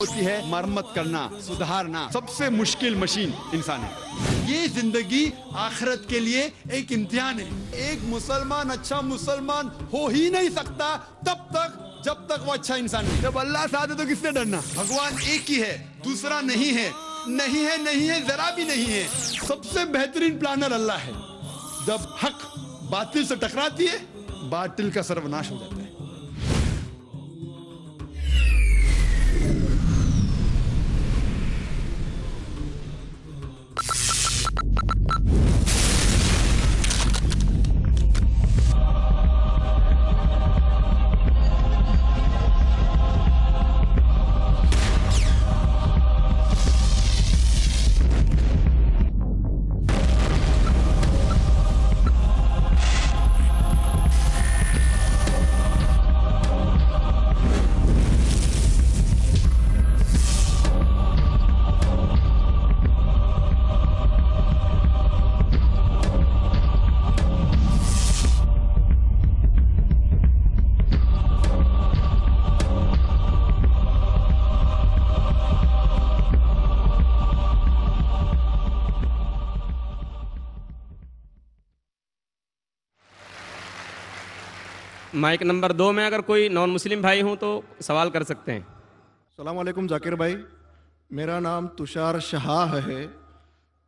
होती है मरम्मत करना, सुधारना, सबसे मुश्किल मशीन इंसान है। ये ज़िंदगी आखिरत के लिए एक इम्तिहान है। एक मुसलमान अच्छा मुसलमान हो ही नहीं सकता तब तक, जब तक वो अच्छा इंसान नहीं। जब अल्लाह साथ है तो किससे डरना? भगवान एक ही है, दूसरा नहीं है। नहीं है नहीं है, जरा भी नहीं है। सबसे बेहतरीन प्लानर अल्लाह है। जब हक बातिल से टकराती है, बातिल का सर्वनाश हो जाता है। माइक नंबर दो में अगर कोई नॉन मुस्लिम भाई हूँ तो सवाल कर सकते हैं। सलामकुम जाकिर भाई। मेरा नाम तुषार शाह है।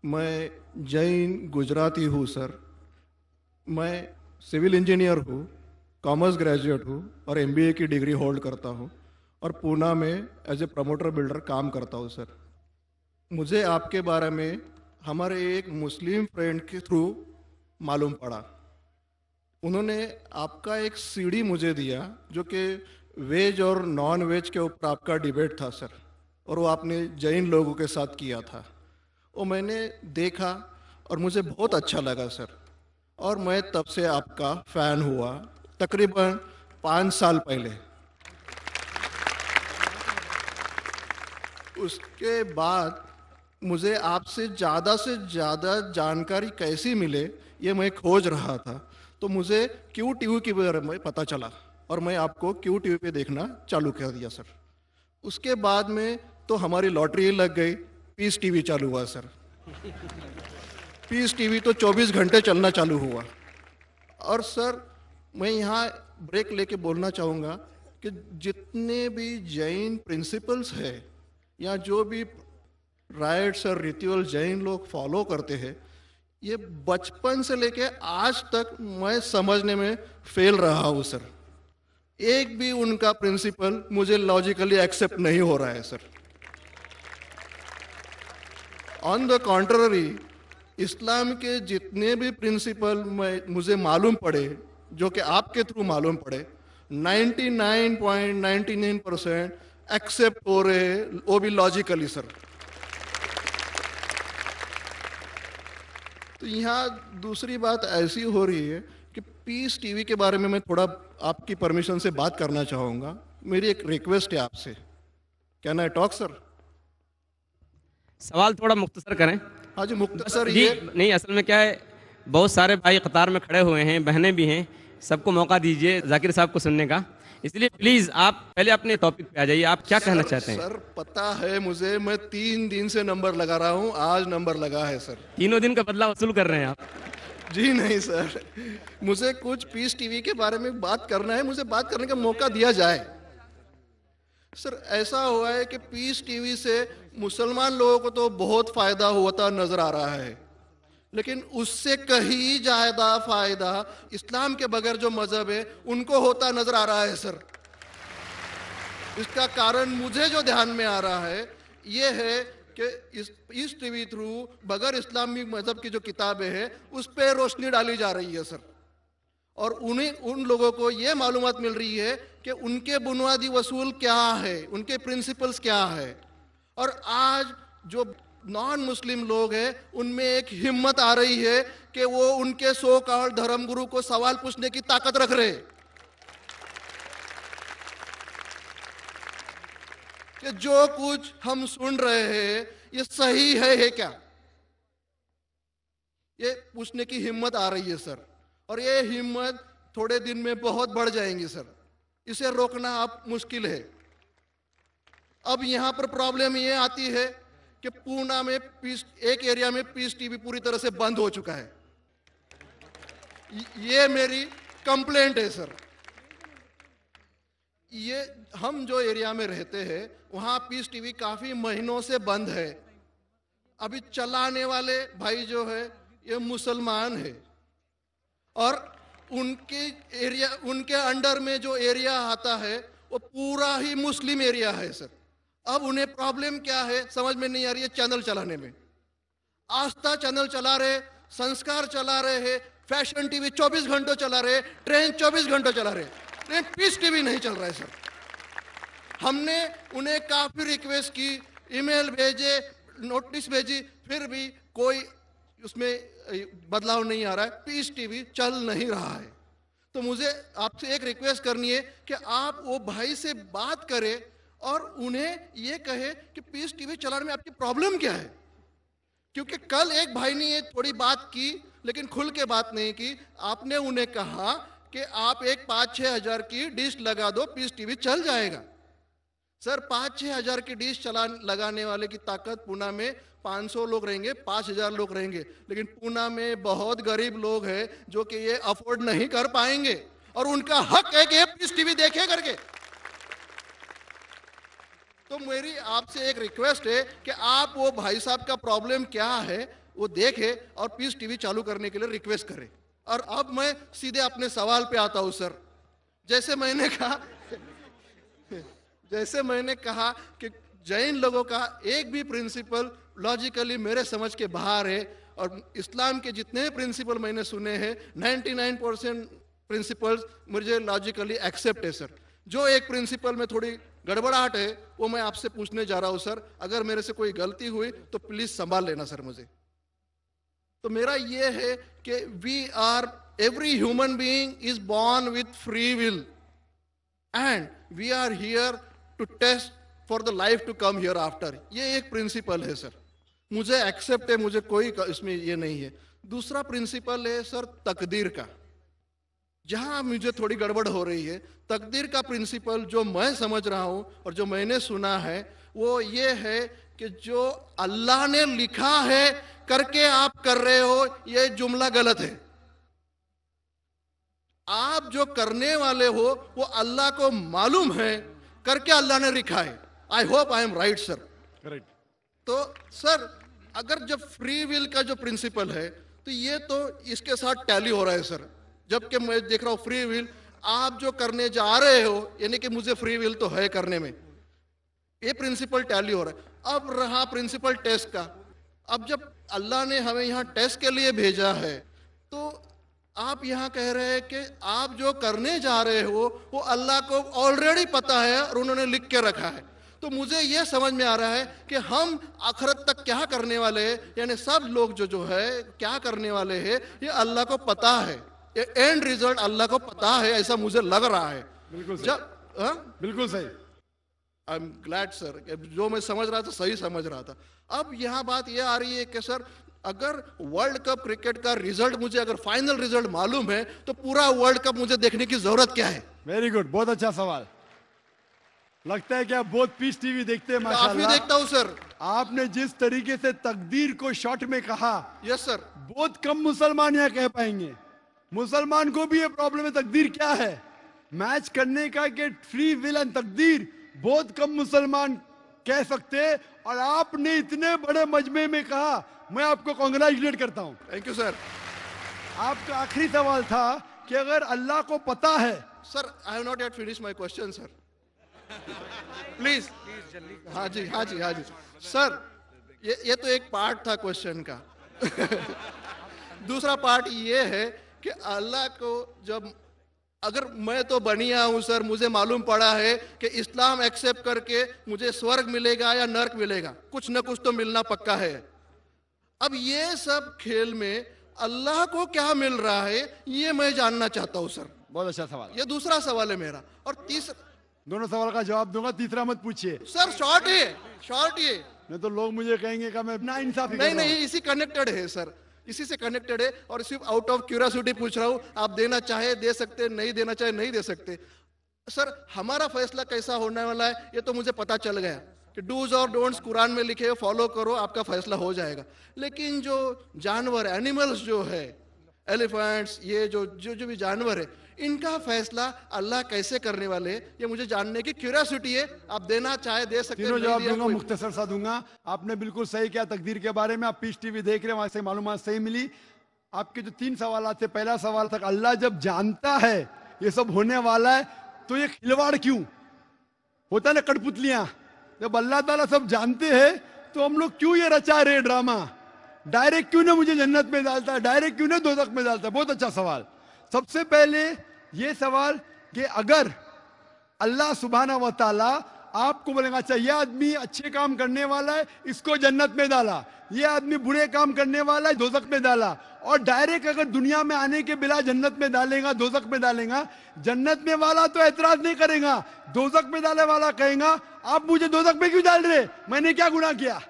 मैं जैन गुजराती हूँ, सर। मैं सिविल इंजीनियर हूँ, कॉमर्स ग्रेजुएट हूँ और एमबीए की डिग्री होल्ड करता हूँ और पूना में एज ए प्रमोटर बिल्डर काम करता हूँ, सर। मुझे आपके बारे में हमारे एक मुस्लिम फ्रेंड के थ्रू मालूम पड़ा। उन्होंने आपका एक सीडी मुझे दिया, जो कि वेज और नॉन वेज के ऊपर आपका डिबेट था, सर। और वो आपने जैन लोगों के साथ किया था। वो मैंने देखा और मुझे बहुत अच्छा लगा, सर। और मैं तब से आपका फ़ैन हुआ, तकरीबन पाँच साल पहले। उसके बाद मुझे आपसे ज़्यादा से ज़्यादा जानकारी कैसी मिले, ये मैं खोज रहा था। तो मुझे क्यू टी के बारे में पता चला और मैं आपको क्यू टी पे देखना चालू कर दिया, सर? उसके बाद में तो हमारी लॉटरी लग गई, पीस टीवी चालू हुआ, सर। पीस टीवी तो 24 घंटे चलना चालू हुआ। और सर, मैं यहाँ ब्रेक लेके बोलना चाहूँगा कि जितने भी जैन प्रिंसिपल्स है या जो भी राइट्स और रिचुअल जैन लोग फॉलो करते हैं ये बचपन से लेके आज तक मैं समझने में फेल रहा हूँ सर एक भी उनका प्रिंसिपल मुझे लॉजिकली एक्सेप्ट नहीं हो रहा है सर ऑन द कॉन्ट्ररी इस्लाम के जितने भी प्रिंसिपल मैं, मुझे मालूम पड़े, जो कि आपके थ्रू मालूम पड़े 99.99 परसेंट एक्सेप्ट हो रहे, वो भी लॉजिकली सर तो यहाँ दूसरी बात ऐसी हो रही है कि पीस टीवी के बारे में मैं थोड़ा आपकी परमिशन से बात करना चाहूँगा। मेरी एक रिक्वेस्ट है आपसे। कैन आई टॉक सर सवाल थोड़ा मुख्तसर करें। हाँ जी मुख्तसर ये नहीं असल में क्या है बहुत सारे भाई कतार में खड़े हुए हैं बहनें भी हैं। सबको मौका दीजिए जाकिर साहब को सुनने का। इसलिए प्लीज़ आप पहले अपने टॉपिक पे आ जाइए। आप क्या कहना चाहते हैं? सर पता है मुझे मैं तीन दिन से नंबर लगा रहा हूँ आज नंबर लगा है सर। तीनों दिन का बदला वसूल कर रहे हैं आप। जी नहीं सर। मुझे कुछ पीस टीवी के बारे में बात करना है मुझे बात करने का मौका दिया जाए। सर ऐसा हुआ है कि पीस टीवी से मुसलमान लोगों को तो बहुत फ़ायदा होता नज़र आ रहा है। लेकिन उससे कहीं ज़्यादा फ़ायदा, इस्लाम के बगैर जो मज़हब है, उनको होता नज़र आ रहा है, सर। इसका कारण मुझे जो ध्यान में आ रहा है, ये है कि इस इस टीवी थ्रू बगैर इस्लामी मज़हब की जो किताबें हैं, उस पर रोशनी डाली जा रही है, सर। और उन्हें, उन लोगों को ये मालूम मिल रही है कि उनके बुनियादी वसूल क्या है, उनके प्रिंसिपल्स क्या है। और आज जो नॉन मुस्लिम लोग हैं उनमें एक हिम्मत आ रही है कि वो उनके सो काल धर्मगुरु को सवाल पूछने की ताकत रख रहे कि जो कुछ हम सुन रहे हैं ये सही है, है क्या? ये पूछने की हिम्मत आ रही है सर। और ये हिम्मत थोड़े दिन में बहुत बढ़ जाएँगी सर। इसे रोकना आप मुश्किल है। अब यहाँ पर प्रॉब्लम ये आती है कि पूना में पीस, एक एरिया में पीस टीवी पूरी तरह से बंद हो चुका है। ये मेरी कंप्लेंट है, सर। ये, हम जो एरिया में रहते हैं, वहाँ पीस टीवी काफ़ी महीनों से बंद है। अभी चलाने वाले भाई जो है, ये मुसलमान है। और उनके एरिया, उनके अंडर में जो एरिया आता है, वो पूरा ही मुस्लिम एरिया है, सर। अब उन्हें प्रॉब्लम क्या है, समझ में नहीं आ रही है चैनल चलाने में। आस्था चैनल चला रहे, संस्कार चला रहे हैं फ़ैशन टीवी 24 घंटों चला रहे ट्रेन 24 घंटों चला रहे। ट्रेन पीस टीवी नहीं चल रहा है सर। हमने उन्हें काफ़ी रिक्वेस्ट की ईमेल भेजे नोटिस भेजी, फिर भी कोई उसमें बदलाव नहीं आ रहा है। पीस टीवी चल नहीं रहा है। तो मुझे आपसे एक रिक्वेस्ट करनी है कि आप वो भाई से बात करें और उन्हें ये कहे कि पीस टीवी चलाने में आपकी प्रॉब्लम क्या है? क्योंकि कल एक भाई ने ये थोड़ी बात की, लेकिन खुल के बात नहीं की। आपने उन्हें कहा कि आप एक पाँच छः हज़ार की डिश लगा दो पीस टीवी चल जाएगा। सर पाँच छः हज़ार की डिश चला, लगाने वाले की ताकत पूना में 500 लोग रहेंगे 5000 लोग रहेंगे। लेकिन पूना में बहुत गरीब लोग हैं जो कि ये अफोर्ड नहीं कर पाएँगे। और उनका हक है कि पीस टीवी देखे करके। तो मेरी आपसे एक रिक्वेस्ट है कि आप वो भाई साहब का प्रॉब्लम क्या है, वो देखे और पीस टीवी चालू करने के लिए रिक्वेस्ट करें। और अब मैं सीधे अपने सवाल पे आता हूँ सर जैसे मैंने कहा, जैसे मैंने कहा कि जैन लोगों का एक भी प्रिंसिपल लॉजिकली मेरे समझ के बाहर है और इस्लाम के जितने प्रिंसिपल मैंने सुने हैं 99 परसेंट प्रिंसिपल्स मुझे लॉजिकली एक्सेप्ट है सर जो एक प्रिंसिपल में थोड़ी गड़बड़ाहट है, वो मैं आपसे पूछने जा रहा हूँ, सर। अगर मेरे से कोई गलती हुई तो प्लीज़ संभाल लेना, सर, मुझे। तो मेरा ये है कि we are every human being is born with free will and we are here to test for the life to come here after ये एक प्रिंसिपल है, सर। मुझे एक्सेप्ट है, मुझे कोई इसमें ये नहीं है। दूसरा प्रिंसिपल है, सर, तकदीर का। जहाँ मुझे थोड़ी गड़बड़ हो रही है तकदीर का प्रिंसिपल जो मैं समझ रहा हूँ और जो मैंने सुना है वो ये है कि जो अल्लाह ने लिखा है करके आप कर रहे हो ये जुमला गलत है। आप जो करने वाले हो वो अल्लाह को मालूम है करके अल्लाह ने लिखा है। I hope I am right sir right तो सर अगर जब फ्री विल का जो प्रिंसिपल है तो ये तो इसके साथ टैली हो रहा है सर जबकि मैं देख रहा हूँ फ्री विल आप जो करने जा रहे हो, यानी कि मुझे फ्री विल तो है करने में। ये प्रिंसिपल टैली हो रहा है। अब रहा प्रिंसिपल टेस्ट का। अब जब अल्लाह ने हमें यहाँ टेस्ट के लिए भेजा है तो आप यहाँ कह रहे हैं कि आप जो करने जा रहे हो, वो अल्लाह को ऑलरेडी पता है और उन्होंने लिख के रखा है। तो मुझे ये समझ में आ रहा है कि हम आखरत तक क्या करने वाले हैं? यानी सब लोग जो जो है, क्या करने वाले हैं? ये अल्लाह को पता है। एंड रिज़ल्ट अल्लाह को पता है ऐसा मुझे लग रहा है। बिल्कुल सही। जब हाँ? बिल्कुल सही। आई एम ग्लैड सर जो मैं समझ रहा था सही समझ रहा था। अब यहाँ बात यह आ रही है कि सर अगर वर्ल्ड कप क्रिकेट का रिज़ल्ट मुझे अगर फाइनल रिज़ल्ट मालूम है तो पूरा वर्ल्ड कप मुझे देखने की ज़रूरत क्या है? वेरी गुड बहुत अच्छा सवाल। लगता है कि आप बहुत पीस टीवी देखते हैं काफ़ी माशाल्लाह। देखता हूँ सर आपने जिस तरीके से तकदीर को शॉर्ट में कहा यस सर बहुत कम मुसलमान यहाँ कह पाएँगे। मुसलमान को भी ये प्रॉब्लम है तकदीर क्या है? मैच करने का कि फ्री विल एंड तकदीर बहुत कम मुसलमान कह सकते और आपने इतने बड़े मजमे में कहा मैं आपको कॉन्ग्रेचुलेट करता हूँ। थैंक यू सर आपका आखिरी सवाल था कि अगर अल्लाह को पता है। Sir I have not yet finish my question sir please हाँ जी हाँ जी हाँ जी। सर ये ये तो एक पार्ट था क्वेश्चन का। दूसरा पार्ट ये है कि अल्लाह को जब अगर मैं तो बनिया हूँ सर मुझे मालूम पड़ा है कि इस्लाम एक्सेप्ट करके मुझे स्वर्ग मिलेगा या नर्क मिलेगा। कुछ न कुछ तो मिलना पक्का है। अब ये सब खेल में अल्लाह को क्या मिल रहा है ये मैं जानना चाहता हूँ सर। बहुत अच्छा सवाल ये दूसरा सवाल है मेरा। और तीसरा दोनों सवाल का जवाब दूँगा तीसरा मत पूछिए। सर शॉर्ट है शॉर्ट ये नहीं तो लोग मुझे कहेंगे कि मैं ना इंसाफी नहीं नहीं इसी कनेक्टेड है सर। इसी से कनेक्टेड है और सिर्फ़ आउट ऑफ़ क्यूरियोसिटी पूछ रहा हूँ, आप देना चाहे, दे सकते, नहीं देना चाहे, नहीं दे सकते। सर, हमारा फैसला कैसा होने वाला है, ये तो मुझे पता चल गया। कि डूज और डोंट्स कुरान में लिखे फॉलो करो, आपका फैसला हो जाएगा। लेकिन जो जानवर एनिमल्स जो है एलिफेंट्स ये जो जो जो भी जानवर है इनका फैसला अल्लाह कैसे करने वाले हैं, ये मुझे जानने की क्यूरियोसिटी है। आप देना चाहे दे सकते हैं, तीनों जवाब दूँगा मुख्तसर सा दूँगा। आपने बिल्कुल सही किया तकदीर के बारे में आप पीस टीवी देख रहे हैं वहाँ से मालूम सही मिली। आपके जो तीन सवाल थे पहला सवाल था अल्लाह जब जानता है ये सब होने वाला है तो ये खिलवाड़ क्यों? होता है ना कठपुतलियाँ जब अल्लाह ताला सब जानते हैं तो हम लोग क्यों ये रचा रहे ड्रामा? डायरेक्ट क्यों ना मुझे जन्नत में डालता? डायरेक्ट क्यों ना दोजख में डालता? बहुत अच्छा सवाल। सबसे पहले ये सवाल कि अगर अल्लाह सुबहाना व ताला आपको बोलेगा अच्छा ये आदमी अच्छे काम करने वाला है, इसको जन्नत में डाला। ये आदमी बुरे काम करने वाला है दोजक में डाला। और डायरेक्ट अगर दुनिया में आने के बिला जन्नत में डालेगा दोजक में डालेगा, जन्नत में वाला तो एतराज़ नहीं करेगा। दोजक में डाले वाला कहेगा, आप मुझे दोजक में क्यों डाल रहे? मैंने क्या गुना किया?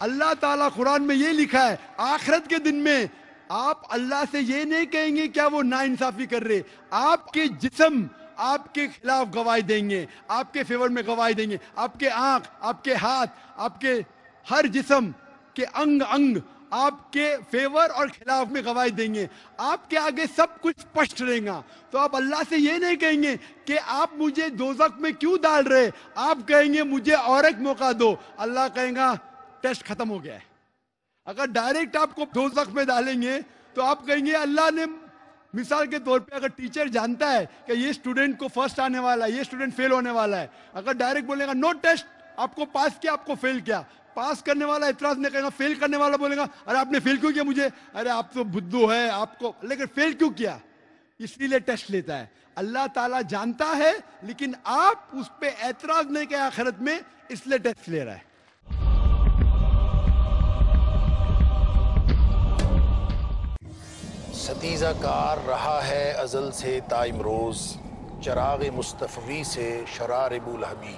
अल्लाह ताला कुरान में ये लिखा है, आखिरत के दिन में आप अल्लाह से ये नहीं कहेंगे क्या वो ना इंसाफी कर रहे। आपके जिसम आपके खिलाफ गवाही देंगे, आपके फेवर में गवाही देंगे। आपके आँख, आपके हाथ, आपके हर जिसम के अंग अंग आपके फेवर और खिलाफ में गवाही देंगे। आपके आगे सब कुछ स्पष्ट रहेगा। तो आप अल्लाह से ये नहीं कहेंगे कि आप मुझे दोजक में क्यों डाल रहे? आप कहेंगे, मुझे और एक मौका दो। अल्लाह कहेगा टेस्ट खत्म हो गया है। अगर डायरेक्ट आपको दोजख में डालेंगे तो आप कहेंगे, अल्लाह ने मिसाल के तौर पे अगर टीचर जानता है कि ये स्टूडेंट को फ़र्स्ट आने वाला है, ये स्टूडेंट फेल होने वाला है, अगर डायरेक्ट बोलेगा नो टेस्ट आपको पास किया, आपको फेल किया। पास करने वाला इतराज नहीं कहेगा फेल करने वाला बोलेगा, अरे आपने फेल क्यों किया मुझे? अरे आप तो बुद्धू है, आपको लेकिन फेल क्यों किया? इसलिए टेस्ट लेता है। अल्लाह ताला जानता है, लेकिन आप उस पर एतराज़ नहीं किया आखिरत में, इसलिए टेस्ट ले रहा है। सतीज़ा कार रहा है अजल से ताइम रोज़ चराग मुस्तफ़ी से शरार बुल हबी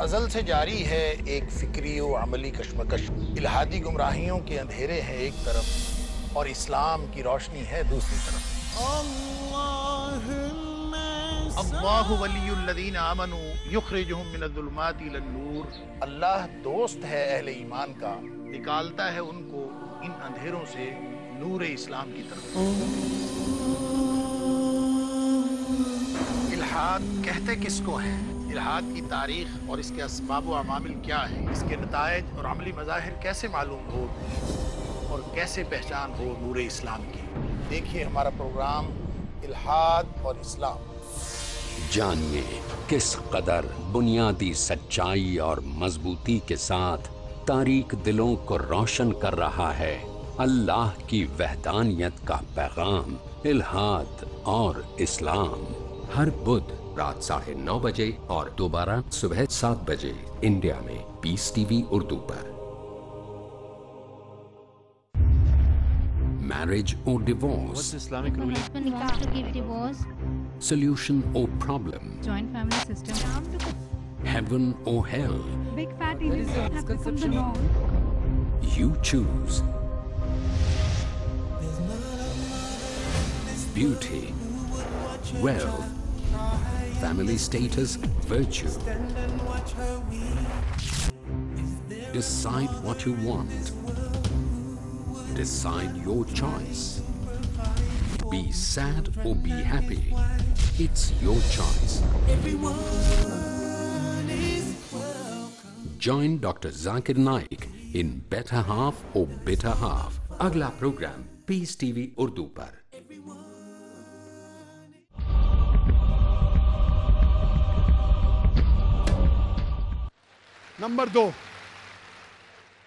अजल से जारी है एक फ़िक्री व अमली कशमकश। इलाहादी गुमराहियों के अंधेरे हैं एक तरफ़ और इस्लाम की रोशनी है दूसरी तरफ़। अल्लाह वलीउल्लज़ीन आमनू युखरिजुहुम अल्लाह दोस्त है अहले ईमान का। निकालता है उनको इन अंधेरों से नूर इस्लाम की तरफ़। इल्हाद कहते किसको है? इल्हाद की तारीख और इसके असबाब व अमामिल क्या है? इसके नतायज और अमली मज़ाहिर कैसे मालूम हो और कैसे पहचान हो नूर इस्लाम की? देखिए हमारा प्रोग्राम इल्हाद और इस्लाम। जानिए किस कदर बुनियादी सच्चाई और मजबूती के साथ तारीख दिलों को रोशन कर रहा है। अल्लाह की वहदानियत का पैगाम इल्हाद और इस्लाम। हर बुध रात साढ़े नौ बजे और दोबारा सुबह सात बजे इंडिया में पीस टीवी उर्दू पर। मैरिज और divorce Islamic ruling? husband wants to give divorce, solution or problem joint family system. heaven or hell Big fat Indians have become the norm. You choose. Beauty, wealth, family status, virtue. Decide what you want. Decide your choice. Be sad or be happy. It's your choice. Join Dr. Zakir Naik in Better Half or Bitter Half. अगला programme peace TV Urdu पर। Number दो।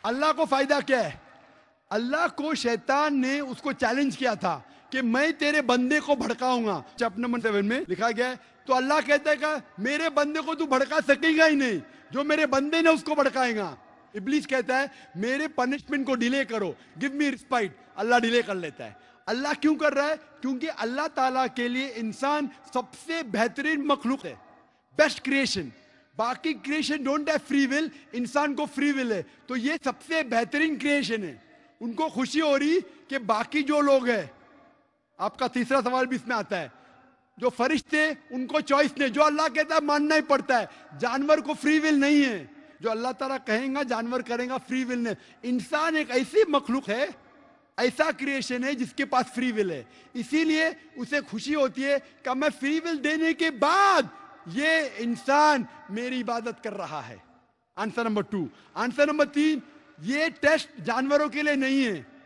अल्लाह को फ़ायदा क्या है? अल्लाह को शैतान ने उसको चैलेंज किया था कि मैं तेरे बंदे को भड़काऊँगा। चैप्टर नंबर सेवन में लिखा गया है तो अल्लाह कहता है मेरे बंदे को तू भड़का सकेगा ही नहीं। जो मेरे बंदे ने उसको भड़काएगा। इब्लीस कहता है, मेरे पनिशमेंट को डिले करो। Give me respite Allah delay कर लेता है। अल्लाह क्यों कर रहा है? क्योंकि अल्लाह ताला के लिए इंसान सबसे बेहतरीन मखलूक है। बेस्ट क्रिएशन बाकी creation don't have free will इंसान को फ्री विल है। तो ये सबसे बेहतरीन क्रिएशन है। उनको खुशी हो रही कि बाकी जो लोग हैं, आपका तीसरा सवाल भी इसमें आता है। जो फरिश्ते, उनको चॉइस नहीं, जो अल्लाह कहता है, मानना ही पड़ता है। जानवर को फ्री विल नहीं है। जो अल्लाह ताला कहेगा, जानवर करेगा फ्री विल ने इंसान एक ऐसी मखलूक है, ऐसा क्रिएशन है, जिसके पास फ्री विल है। इसीलिए उसे खुशी होती है कि मैं फ्री विल देने के बाद ये इंसान मेरी इबादत कर रहा है। Answer number two answer number तीन ये टेस्ट जानवरों के लिए नहीं है।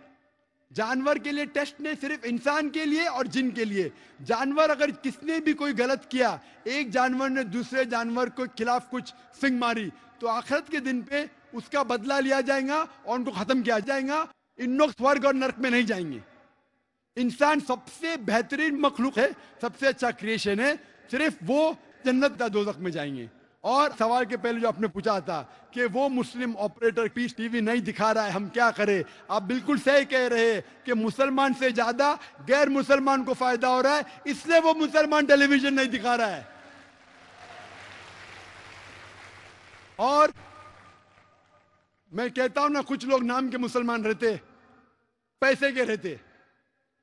जानवर के लिए टेस्ट नहीं, सिर्फ़ इंसान के लिए और जिन के लिए। जानवर अगर किसने भी कोई गलत किया, एक जानवर ने दूसरे जानवर के खिलाफ कुछ सिंग मारी तो आखिरत के दिन पे उसका बदला लिया जाएगा और उनको खत्म किया जाएगा। इन लोग स्वर्ग और नर्क में नहीं जाएँगे। इंसान सबसे बेहतरीन मखलूक है, सबसे अच्छा क्रिएशन है, सिर्फ़ वो जन्नत का दोजख में जाएँगे। और सवाल के पहले जो आपने पूछा था कि वो मुस्लिम ऑपरेटर पीस टीवी नहीं दिखा रहा है, हम क्या करें? आप बिल्कुल सही कह रहे हैं कि मुसलमान से ज़्यादा गैर मुसलमान को फ़ायदा हो रहा है, इसलिए वो मुसलमान टेलीविज़न नहीं दिखा रहा है। और मैं कहता हूँ ना, कुछ लोग नाम के मुसलमान रहते, पैसे के रहते।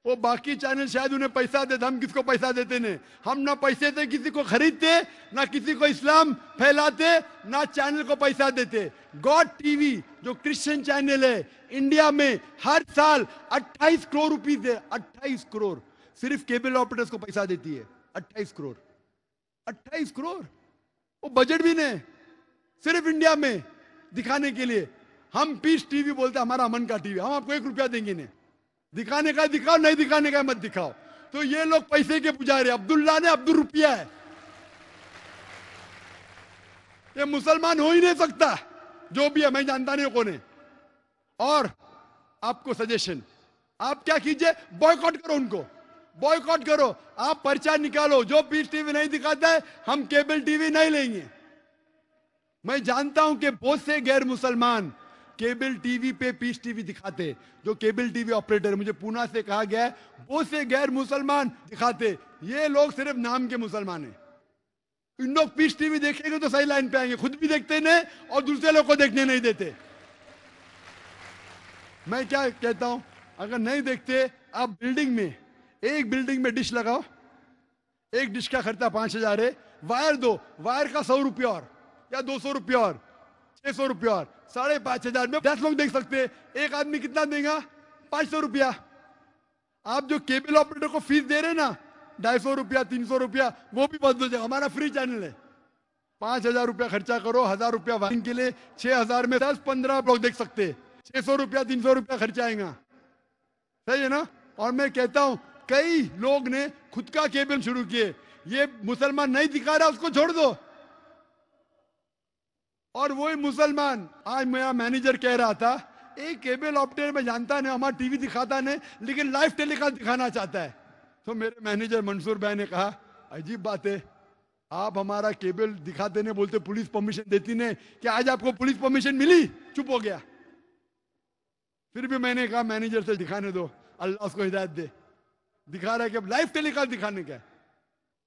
वो बाकी चैनल शायद उन्हें पैसा देते, हम किसको पैसा देते ने हम ना पैसे से किसी को खरीदते, ना किसी को इस्लाम फैलाते, ना चैनल को पैसा देते। गॉड टीवी, जो क्रिश्चियन चैनल है, इंडिया में हर साल 28 करोड़ रुपीस है 28 करोड़। सिर्फ़ केबल ऑपरेटर्स को पैसा देती है 28 करोड़। 28 करोड़? वो बजट भी नहीं। सिर्फ़ इंडिया में, दिखाने के लिए। हम पीस टीवी बोलते हमारा मन का टीवी, हम आपको एक रुपया देंगे नहीं। दिखाने का दिखाओ, नहीं दिखाने का मत दिखाओ। तो ये लोग पैसे के पुजारी, अब्दुल्ला ने अब्दुल रुपया है। ये मुसलमान हो ही नहीं सकता, जो भी है, मैं जानता नहीं कौन है। और आपको सजेशन आप क्या कीजिए बॉयकॉट करो उनको। बॉयकॉट करो, आप पर्चा निकालो, जो पीस टीवी नहीं दिखाता है, हम केबल टीवी नहीं लेंगे। मैं जानता हूँ कि बहुत से गैर मुसलमान केबल टीवी पे पीस टीवी दिखाते, जो केबल टीवी ऑपरेटर मुझे पूना से कहा गया है बहुत से गैर मुसलमान दिखाते। ये लोग सिर्फ़ नाम के मुसलमान हैं। इन लोग पीस टीवी देखेंगे तो सही लाइन पे आएँगे, खुद भी देखते नहीं और दूसरे लोग को देखने नहीं देते। मैं क्या कहता हूँ, अगर नहीं देखते, आप बिल्डिंग में, एक बिल्डिंग में डिश लगाओ। एक डिश का खर्चा पाँच हज़ार है, वायर दो, वायर का सौ रुपया और, या दो सौ रुपया और। छह सौ रुपया और साढ़े पाँच हज़ार में दस लोग देख सकते हैं। एक आदमी कितना देगा? पाँच सौ रुपया। आप जो केबल ऑपरेटर को फ़ीस दे रहे ना, ढाई सौ रुपया, तीन सौ रुपया, वो भी बंद हो जाएगा। हमारा फ्री चैनल है। पाँच हज़ार रुपया खर्चा करो, हज़ार रुपया वायरिंग के लिए, छह हज़ार में दस, पंद्रह लोग देख सकते हैं। छह सौ रुपया, तीन सौ रुपया खर्चा आएगा। सही है ना? और मैं कहता हूँ, कई लोग ने खुद का केबल शुरू किए। ये मुसलमान नहीं दिखा रहा, उसको छोड़ दो। और वही मुसलमान। आज मेरा मैनेजर कह रहा था, एक केबल ऑपरेटर में जानता नहीं, हमारा टीवी दिखाता नहीं, लेकिन लाइव टेलीकास्ट दिखाना चाहता है। तो मेरे मैनेजर मंसूर भाई ने कहा, अजीब बात है, आप हमारा केबल दिखाते नहीं, बोलते पुलिस परमिशन देती नहीं। कि आज आपको पुलिस परमिशन मिली? चुप हो गया। फिर भी मैंने कहा, मैनेजर से दिखाने दो, अल्लाह उसको हिदायत दे। दिखा रहा है कि लाइव टेलीकास्ट दिखाने का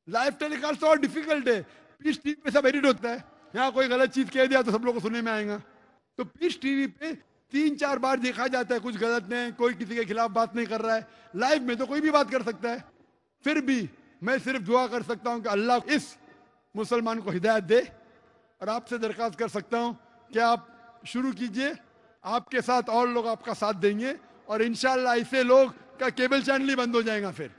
लाइव टेलीकास्ट तो और डिफ़िकल्ट है। पीस टीवी पे सब एडिट होता है। यहाँ कोई गलत चीज़ कह दिया तो सब लोग को सुनने में आएगा। तो पीस टीवी पे तीन चार बार देखा जाता है कुछ गलत नहीं कोई किसी के खिलाफ बात नहीं कर रहा है। लाइव में तो कोई भी बात कर सकता है। फिर भी मैं सिर्फ़ दुआ कर सकता हूँ कि अल्लाह इस मुसलमान को हिदायत दे और आपसे दरखास्त कर सकता हूँ कि आप शुरू कीजिए आपके साथ और लोग आपका साथ देंगे और इंशाल्लाह ऐसे लोग का केबल चैनल ही बंद हो जाएगा फिर।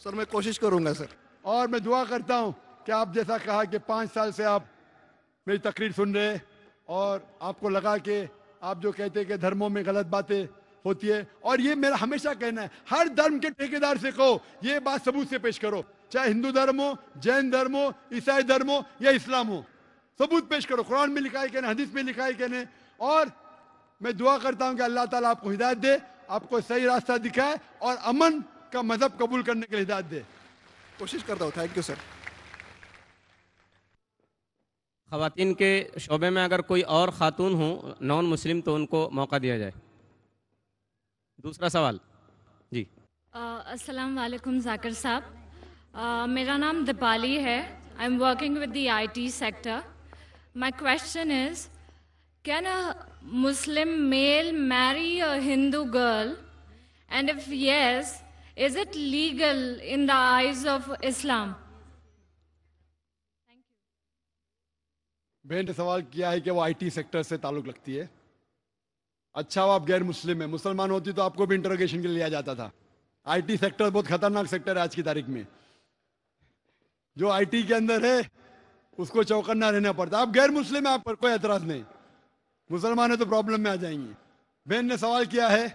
सर मैं कोशिश करूँगा सर। और मैं दुआ करता हूँ कि आप जैसा कहा कि पाँच साल से आप मेरी तकरीर सुन रहे और आपको लगा कि आप जो कहते हैं कि धर्मों में गलत बातें होती है। और ये मेरा हमेशा कहना है, हर धर्म के ठेकेदार से कहो ये बात सबूत से पेश करो। चाहे हिंदू धर्म हो, जैन धर्म हो, ईसाई धर्म हो या इस्लाम हो, सबूत पेश करो। कुरान में लिखा है कहने हदीस में लिखा है कहने और मैं दुआ करता हूँ कि अल्लाह ताला आपको हिदायत दे, आपको सही रास्ता दिखाए और अमन का मज़हब कबूल करने के लिए हिदायत दे। कोशिश करता हूँ। थैंक यू सर ख़वातीन के शोबे में अगर कोई और ख़ातून हो नॉन मुस्लिम तो उनको मौका दिया जाए। दूसरा सवाल। जी। अस्सलाम वालेकुम जाकिर साहब। मेरा नाम दीपाली है। I am working with the IT sector my question is can a Muslim male marry a Hindu girl and if yes, is it legal in the eyes of Islam? बहन ने सवाल किया है कि वो आईटी सेक्टर से ताल्लुक रखती है। अच्छा वो आप गैर मुस्लिम है, मुसलमान होती तो आपको भी इंटरोगेशन के लिए लिया जाता था। आईटी सेक्टर बहुत खतरनाक सेक्टर है आज की तारीख में। जो आईटी के अंदर है, उसको चौकन्ना रहना पड़ता। आप गैर मुस्लिम है, आप पर कोई एतराज़ नहीं। मुसलमान है तो प्रॉब्लम में आ जाएँगे। बहन ने सवाल किया है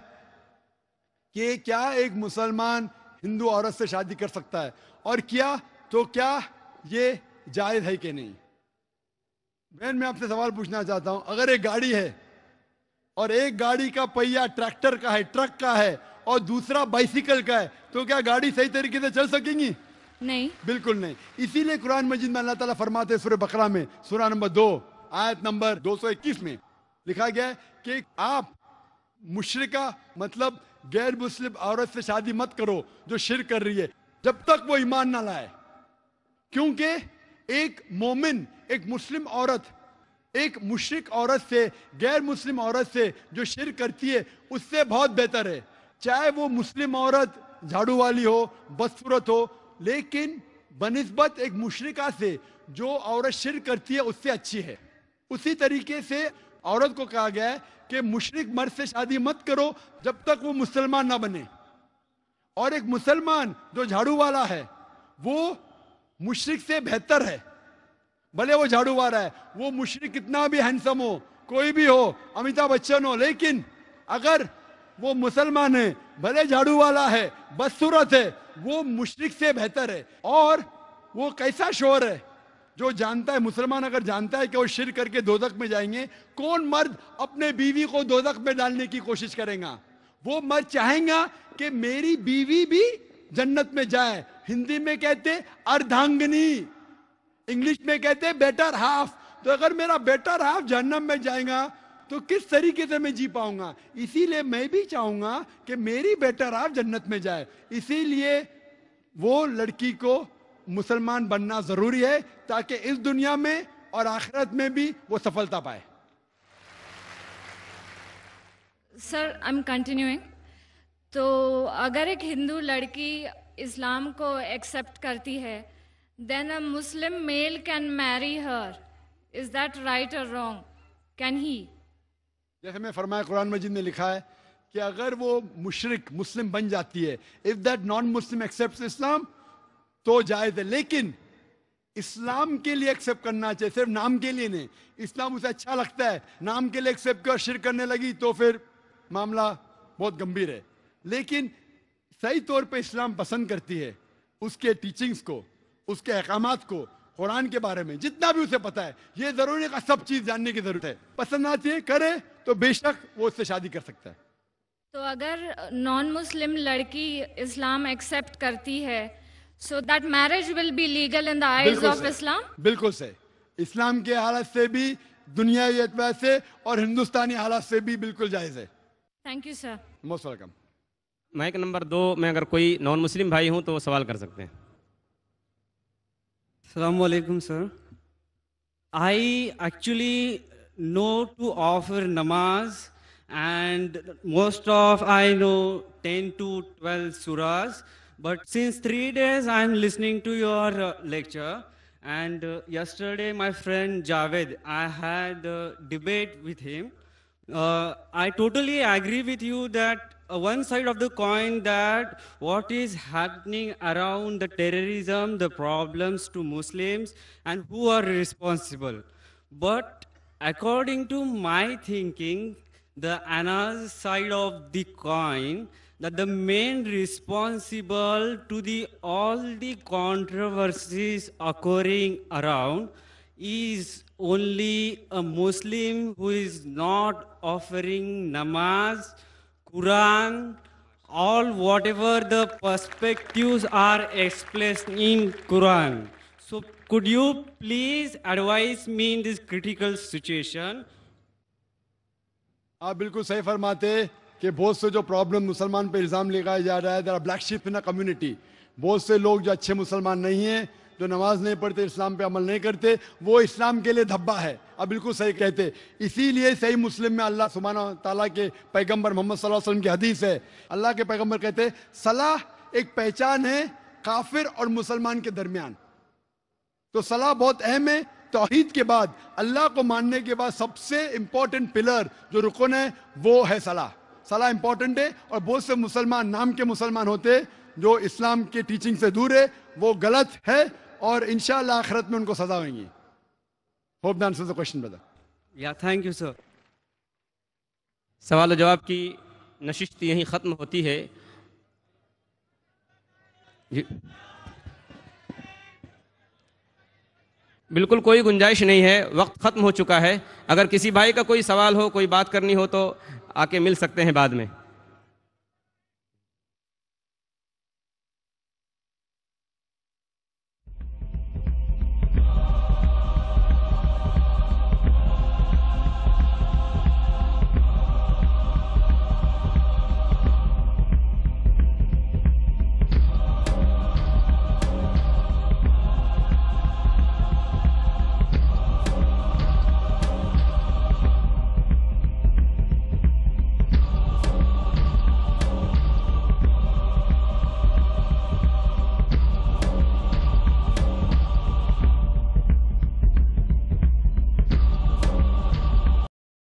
कि क्या एक मुसलमान हिंदू औरत से शादी कर सकता है? और किया तो क्या ये जायज़ है कि नहीं? बहन मैं आपसे सवाल पूछना चाहता हूँ। अगर एक गाड़ी है और एक गाड़ी का पहिया ट्रैक्टर का है ट्रक का है और दूसरा बाइसिकल का है तो क्या गाड़ी सही तरीके से चल सकेंगी? नहीं। बिल्कुल नहीं। इसीलिए कुरान मजीद में अल्लाह ताला फरमाते हैं सूरह बकरा में सूरह नंबर दो आयत नंबर 221 में। लिखा गया है कि आप मुशरिका मतलब गैर मुस्लिम औरत से शादी मत करो जो शिर कर रही है जब तक वो ईमान ना लाए। क्योंकि एक मोमिन, एक मुस्लिम औरत, एक मुशरिक औरत से, गैर मुस्लिम औरत से जो शिर करती है, उससे बहुत बेहतर है। चाहे वो मुस्लिम औरत झाड़ू वाली हो, बदसूरत हो, लेकिन बनस्बत एक मुशरिका से जो औरत शिर करती है, उससे अच्छी है। उसी तरीके से औरत को कहा गया है कि मुशरिक मर्द से शादी मत करो जब तक वो मुसलमान ना बने। और एक मुसलमान जो झाड़ू वाला है, वो मुशरिक से बेहतर है। भले वो झाड़ू वाला है, वो मुशरिक कितना भी हैंडसम हो, कोई भी हो, अमिताभ बच्चन हो, लेकिन अगर वो मुसलमान है, भले झाड़ू वाला है, बदसूरत है, वो मुशरिक से बेहतर है। और वो कैसा शोर है, जो जानता है, मुसलमान अगर जानता है कि वो शिर करके दोदक में जाएँगे, कौन मर्द अपने बीवी को दोदक में डालने की कोशिश करेगा? वो मर्द चाहेगा कि मेरी बीवी भी जन्नत में जाए हिंदी में कहते अर्धांगनी, इंग्लिश में कहते बेटर हाफ़ तो अगर मेरा बेटर हाफ़ जहन्नम में जाएगा तो किस तरीके से मैं जी पाऊँगा? इसीलिए मैं भी चाहूँगा कि मेरी बेटर हाफ़ जन्नत में जाए। इसीलिए वो लड़की को मुसलमान बनना ज़रूरी है, ताकि इस दुनिया में और आखिरत में भी वो सफलता पाए। सर आई एम कंटिन्यूइंग तो अगर एक हिंदू लड़की इस्लाम को एक्सेप्ट करती है। Then a Muslim male can marry her is that right और रॉन्ग कैन ही जैसे मैं फरमाया कुरान मजीद में लिखा है कि अगर वो मुशरिक, मुस्लिम बन जाती है if that non Muslim accept इस्लाम तो जायज़ है। लेकिन इस्लाम के लिए एक्सेप्ट करना चाहिए, सिर्फ़ नाम के लिए नहीं। इस्लाम उसे अच्छा लगता है, नाम के लिए एक्सेप्ट कर शिर करने लगी तो फिर मामला बहुत गंभीर है। लेकिन सही तौर पे इस्लाम पसंद करती है उसके टीचिंग्स को उसके अहकाम को कुरान के बारे में जितना भी उसे पता है ये ज़रूरी कि सब चीज़ जानने की ज़रूरत है। पसंद आती है करे तो बेशक वो उससे शादी कर सकता है। तो अगर नॉन मुस्लिम लड़की इस्लाम एक्सेप्ट करती है so that marriage will be legal in the eyes of इस्लाम बिल्कुल सही। इस्लाम के हालत से भी दुनियावी एतबार से और हिंदुस्तानी हालत से भी बिल्कुल जायज़ है। Thank you sir most welcome mike number दो, में अगर कोई नॉन मुस्लिम भाई हूँ तो वो सवाल कर सकते हैं। अलमैकम sir I actually know to offer नमाज़ and most of I know ten to twelve Suraj but since three days I am listening to your lecture and yesterday my friend Javed I had debate with him I totally agree with you that Uh, one side of the coin that what is happening around the terrorism, the problems to Muslims, and who are responsible. But according to my thinking, the another side of the coin, that the main responsible to the all the controversies occurring around is only a Muslim who is not offering namaz, Quran, all whatever the perspectives are expressed in Quran. So could you please advise me in this critical situation? आप बिल्कुल सही फरमाते कि बहुत से जो problem मुसलमान पे इल्ज़ाम लगाया जा रहा है ब्लैक शिप इन कम्युनिटी बहुत से लोग जो अच्छे मुसलमान नहीं हैं जो नमाज़ नहीं पढ़ते, इस्लाम पे अमल नहीं करते, वो इस्लाम के लिए धब्बा है। अब बिल्कुल सही कहते इसीलिए सही मुस्लिम में अल्लाह सुबहाना ताला के पैगंबर मोहम्मद वसल्लम की हदीस है। अल्लाह के पैगंबर कहते सलाह एक पहचान है काफिर और मुसलमान के दरमियान। तो सलाह बहुत अहम है। तौहीद के बाद, अल्लाह को मानने के बाद सबसे इंपॉर्टेंट पिलर जो रुकन है, वो है सलाह। सलाह इंपॉर्टेंट है और बहुत से मुसलमान, नाम के मुसलमान होते जो इस्लाम के टीचिंग से दूर है, वो गलत है और इंशाल्लाह आखिरत में उनको सजा होंगी। Question Yeah, thank you, sir. सवाल जवाब की नशिस्त यहीं ख़त्म होती है। बिल्कुल कोई गुंजाइश नहीं है। वक्त ख़त्म हो चुका है। अगर किसी भाई का कोई सवाल हो कोई बात करनी हो तो आके मिल सकते हैं बाद में।